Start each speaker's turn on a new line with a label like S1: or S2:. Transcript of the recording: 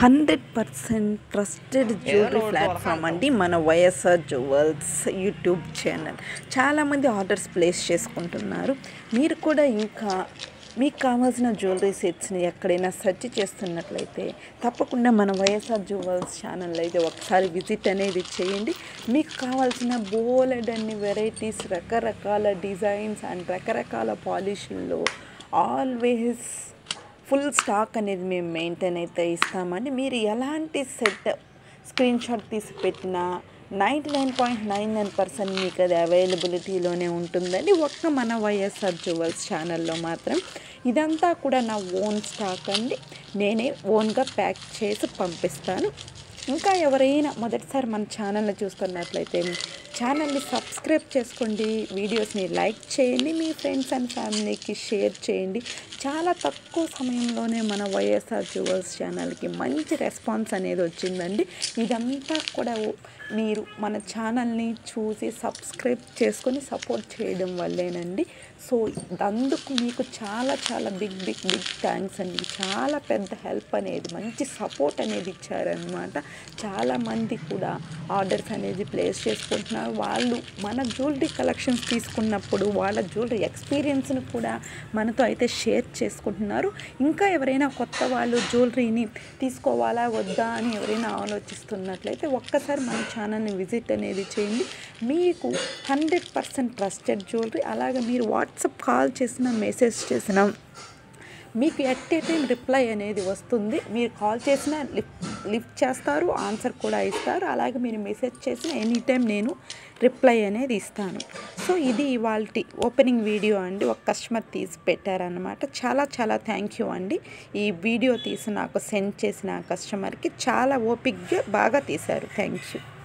S1: Hundred percent trusted jewellery platform అండి మన YSR jewels YouTube channel. చాలామంది ఆర్డర్స్ ప్లేస్ చేసుకుంటున్నారు. మీరు కూడా ఇంకా మీకు కావాల్సిన జ్యువెలరీ సెట్స్ని ఎక్కడైనా సెర్చ్ చేస్తున్నట్లయితే తప్పకుండా మన వైఎస్ఆర్ జ్యువెల్స్ ఛానల్ అయితే ఒకసారి విజిట్ అనేది చేయండి. మీకు కావాల్సిన బోలెడ్ అన్ని వెరైటీస్ రకరకాల డిజైన్స్ అండ్ రకరకాల పాలిష్ల్లో ఆల్వేస్ ఫుల్ స్టాక్ అనేది మేము మెయింటైన్ అయితే ఇస్తామండి. మీరు ఎలాంటి సెట్ స్క్రీన్ షాట్ తీసి పెట్టినా ninety nine point nine nine percent మీకు అది అవైలబిలిటీలోనే ఉంటుందండి. ఒక్క మన వైఎస్ఆర్ జ్యువెల్స్ ఛానల్లో మాత్రం ఇదంతా కూడా నా ఓన్ స్టాక్ అండి. నేనే ఓన్గా ప్యాక్ చేసి పంపిస్తాను. ఇంకా ఎవరైనా మొదటిసారి మన ఛానల్ని చూస్తున్నట్లయితే ఛానల్ని సబ్స్క్రైబ్ చేసుకోండి వీడియోస్ని లైక్ చేయండి మీ ఫ్రెండ్స్ అండ్ ఫ్యామిలీకి షేర్ చేయండి. చాలా తక్కువ సమయంలోనే మన వైఎస్ఆర్ జ్యువెల్స్ ఛానల్కి మంచి రెస్పాన్స్ అనేది వచ్చిందండి. ఇదంతా కూడా మీరు మన ఛానల్ని చూసి సబ్స్క్రైబ్ చేసుకొని సపోర్ట్ చేయడం వల్లేనండి. సో అందుకు మీకు చాలా చాలా బిగ్ బిగ్ బిగ్ థ్యాంక్స్ అండి. చాలా పెద్ద హెల్ప్ అనేది మంచి సపోర్ట్ అనేది ఇచ్చారనమాట చాలామంది కూడా ఆర్డర్స్ అనేది ప్లేస్ చేసుకుంటున్నారు. వాళ్ళు మన జ్యువెలరీ కలెక్షన్స్ తీసుకున్నప్పుడు వాళ్ళ జ్యువెలరీ ఎక్స్పీరియన్స్ని కూడా మనతో అయితే షేర్ చేసుకుంటున్నారు. ఇంకా ఎవరైనా కొత్త వాళ్ళు జ్యువెలరీని తీసుకోవాలా వద్దా అని ఎవరైనా ఆలోచిస్తున్నట్లయితే ఒక్కసారి మన ఛానల్ని విజిట్ అనేది చేయండి. మీకు హండ్రెడ్ పర్సెంట్ ట్రస్టెడ్ జ్యువెలరీ. అలాగే మీరు వాట్సాప్ కాల్ చేసిన మెసేజ్ చేసిన మీకు ఎట్ ఏ టైం రిప్లై అనేది వస్తుంది. మీరు కాల్ చేసిన లిఫ్ట్ చేస్తారు ఆన్సర్ కూడా ఇస్తారు. అలాగే మీరు మెసేజ్ చేసిన ఎనీ టైం నేను రిప్లై అనేది ఇస్తాను. సో ఇది ఇవాళ ఓపెనింగ్ వీడియో అండి. ఒక కస్టమర్ తీసి పెట్టారనమాట చాలా చాలా థ్యాంక్ యూ అండి. ఈ వీడియో తీసి నాకు సెండ్ చేసిన కస్టమర్కి చాలా ఓపిక్గా బాగా తీశారు. Thank you.